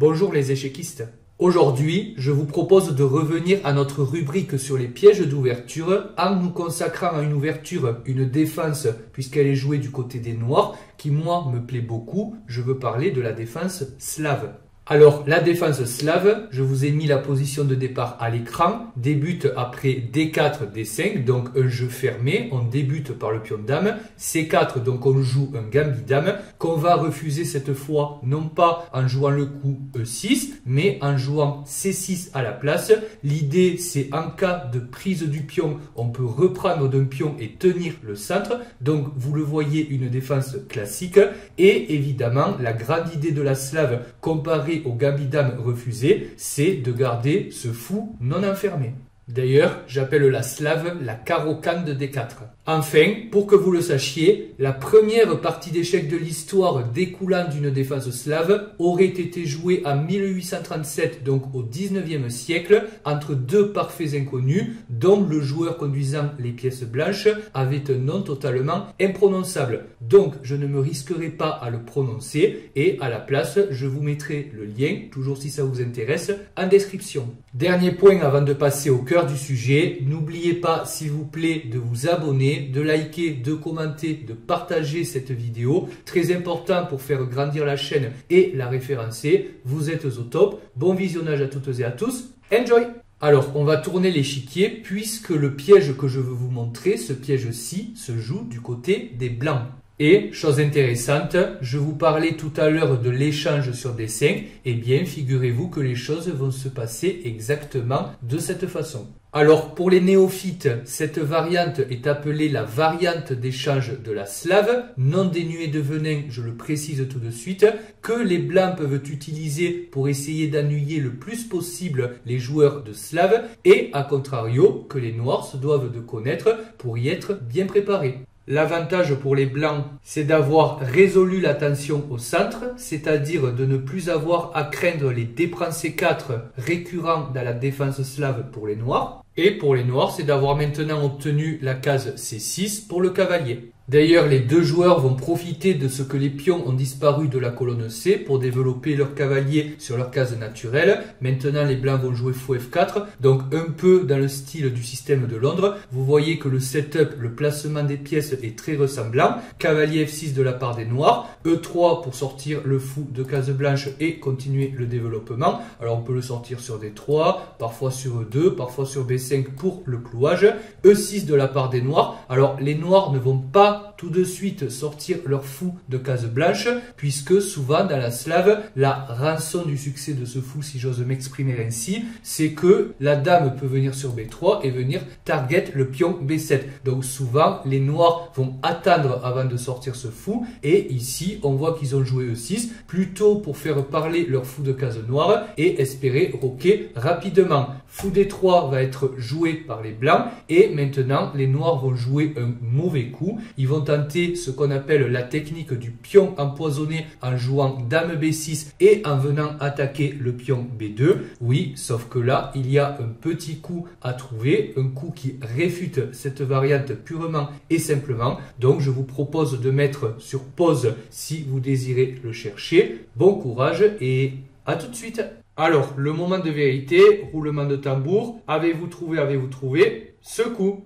Bonjour les échéquistes. Aujourd'hui, je vous propose de revenir à notre rubrique sur les pièges d'ouverture en nous consacrant à une ouverture, une défense, puisqu'elle est jouée du côté des noirs, qui moi me plaît beaucoup. Je veux parler de la défense slave. Alors, la défense slave, je vous ai mis la position de départ à l'écran, débute après D4, D5, donc un jeu fermé, on débute par le pion dame, C4, donc on joue un gambit dame, qu'on va refuser cette fois, non pas en jouant le coup E6, mais en jouant C6 à la place. L'idée, c'est en cas de prise du pion, on peut reprendre d'un pion et tenir le centre, donc vous le voyez, une défense classique, et évidemment, la grande idée de la slave comparée au gambidam refusé, c'est de garder ce fou non enfermé. D'ailleurs, j'appelle la slave la carocane de D4. Enfin, pour que vous le sachiez, la première partie d'échecs de l'histoire découlant d'une défense slave aurait été jouée en 1837, donc au 19e siècle, entre deux parfaits inconnus, dont le joueur conduisant les pièces blanches avait un nom totalement imprononçable. Donc, je ne me risquerai pas à le prononcer et à la place, je vous mettrai le lien, toujours si ça vous intéresse, en description. Dernier point avant de passer au cœur du sujet, n'oubliez pas, s'il vous plaît, de vous abonner de liker, de commenter, de partager cette vidéo. Très important pour faire grandir la chaîne et la référencer. Vous êtes au top. Bon visionnage à toutes et à tous. Enjoy alors, on va tourner l'échiquier puisque le piège que je veux vous montrer, ce piège-ci, se joue du côté des blancs. Et, chose intéressante, je vous parlais tout à l'heure de l'échange sur des 5. Eh bien, figurez-vous que les choses vont se passer exactement de cette façon. Alors pour les néophytes, cette variante est appelée la variante d'échange de la slave, non dénuée de venin, je le précise tout de suite, que les blancs peuvent utiliser pour essayer d'ennuyer le plus possible les joueurs de slave, et à contrario que les noirs se doivent de connaître pour y être bien préparés. L'avantage pour les blancs, c'est d'avoir résolu la tension au centre, c'est-à-dire de ne plus avoir à craindre les déprens C4 récurrents dans la défense slave pour les noirs. Et pour les noirs, c'est d'avoir maintenant obtenu la case C6 pour le cavalier. D'ailleurs, les deux joueurs vont profiter de ce que les pions ont disparu de la colonne C pour développer leur cavalier sur leur case naturelle. Maintenant, les blancs vont jouer fou F4, donc un peu dans le style du système de Londres. Vous voyez que le setup, le placement des pièces est très ressemblant. Cavalier F6 de la part des noirs, E3 pour sortir le fou de case blanche et continuer le développement. Alors on peut le sortir sur D3, parfois sur E2, parfois sur B5 pour le clouage. E6 de la part des noirs. Alors les noirs ne vont pas tout de suite sortir leur fou de case blanche, puisque souvent dans la slave, la rançon du succès de ce fou, si j'ose m'exprimer ainsi, c'est que la dame peut venir sur B3 et venir target le pion B7. Donc souvent, les noirs vont attendre avant de sortir ce fou, et ici, on voit qu'ils ont joué E6, plutôt pour faire parler leur fou de case noire et espérer roquer rapidement. Fou D3 va être joué par les blancs, et maintenant, les noirs vont jouer un mauvais coup. Vont tenter ce qu'on appelle la technique du pion empoisonné en jouant dame B6 et en venant attaquer le pion B2. Oui, sauf que là, il y a un petit coup à trouver, un coup qui réfute cette variante purement et simplement. Donc, je vous propose de mettre sur pause si vous désirez le chercher. Bon courage et à tout de suite. Alors, le moment de vérité, roulement de tambour. Avez-vous trouvé, avez-vous trouvé? Ce coup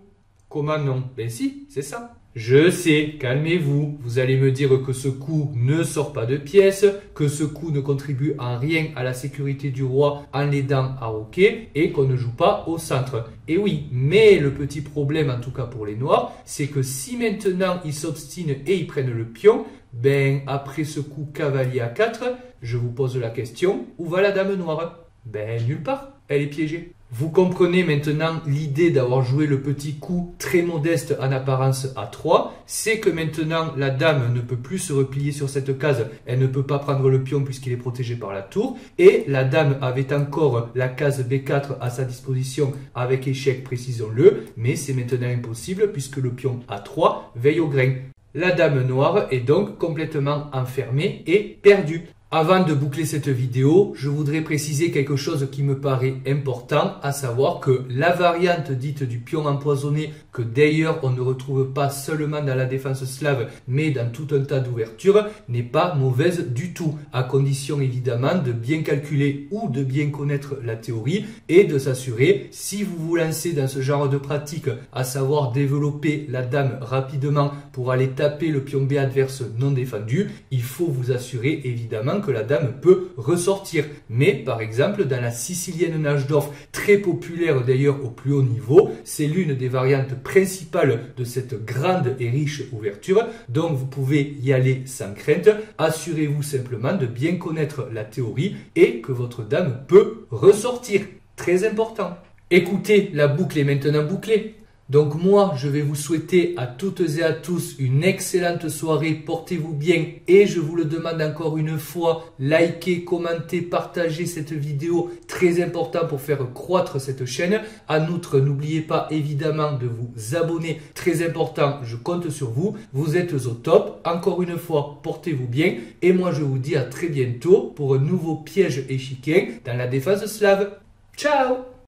Comment non Ben si, c'est ça. Je sais, calmez-vous, vous allez me dire que ce coup ne sort pas de pièce, que ce coup ne contribue en rien à la sécurité du roi en l'aidant à hockey et qu'on ne joue pas au centre. Et oui, mais le petit problème, en tout cas pour les noirs, c'est que si maintenant ils s'obstinent et ils prennent le pion, ben après ce coup cavalier à 4, je vous pose la question, où va la dame noire? Ben nulle part, elle est piégée. Vous comprenez maintenant l'idée d'avoir joué le petit coup très modeste en apparence à 3, c'est que maintenant la dame ne peut plus se replier sur cette case, elle ne peut pas prendre le pion puisqu'il est protégé par la tour, et la dame avait encore la case B4 à sa disposition avec échec, précisons-le, mais c'est maintenant impossible puisque le pion A3 veille au grain. La dame noire est donc complètement enfermée et perdue. Avant de boucler cette vidéo, je voudrais préciser quelque chose qui me paraît important, à savoir que la variante dite du pion empoisonné, que d'ailleurs on ne retrouve pas seulement dans la défense slave, mais dans tout un tas d'ouvertures, n'est pas mauvaise du tout, à condition évidemment de bien calculer ou de bien connaître la théorie et de s'assurer, si vous vous lancez dans ce genre de pratique, à savoir développer la dame rapidement pour aller taper le pion B adverse non défendu, il faut vous assurer évidemment la dame peut ressortir. Mais par exemple, dans la sicilienne Najdorf, très populaire d'ailleurs au plus haut niveau, c'est l'une des variantes principales de cette grande et riche ouverture, donc vous pouvez y aller sans crainte. Assurez-vous simplement de bien connaître la théorie et que votre dame peut ressortir. Très important. Écoutez, la boucle est maintenant bouclée. Donc moi, je vais vous souhaiter à toutes et à tous une excellente soirée, portez-vous bien et je vous le demande encore une fois, likez, commentez, partagez cette vidéo, très important pour faire croître cette chaîne. En outre, n'oubliez pas évidemment de vous abonner, très important, je compte sur vous, vous êtes au top. Encore une fois, portez-vous bien et moi je vous dis à très bientôt pour un nouveau piège échiquier dans la défense slave. Ciao